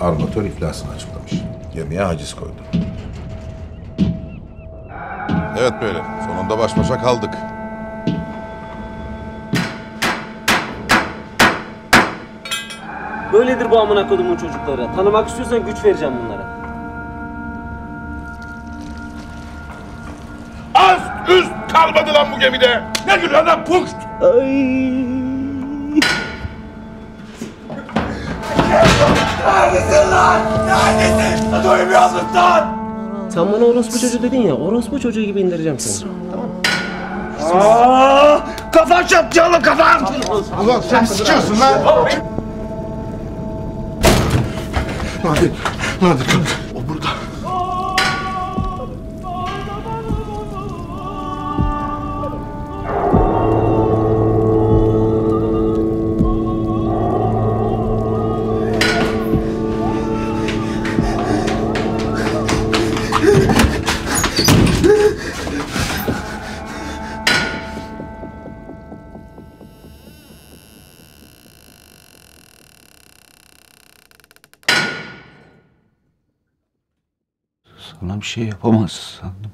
armatör iflasını açıklamış. Gemiye haciz koydu. Evet böyle. Sonunda baş başa kaldık. Böyledir bu amına kodumun çocukları. Tanımak istiyorsan güç vereceğim bunlara. Az üst kalmadı lan bu gemide. Ne gülüyor lan puşt? Sen bana orospu çocuğu dedin ya, orospu çocuğu gibi indireceğim seni. Kafan çatıyor kafan! Ulan sen sıçıyorsun lan! Nadir, Nadir kalk. sanam şey yapamazsın sandım.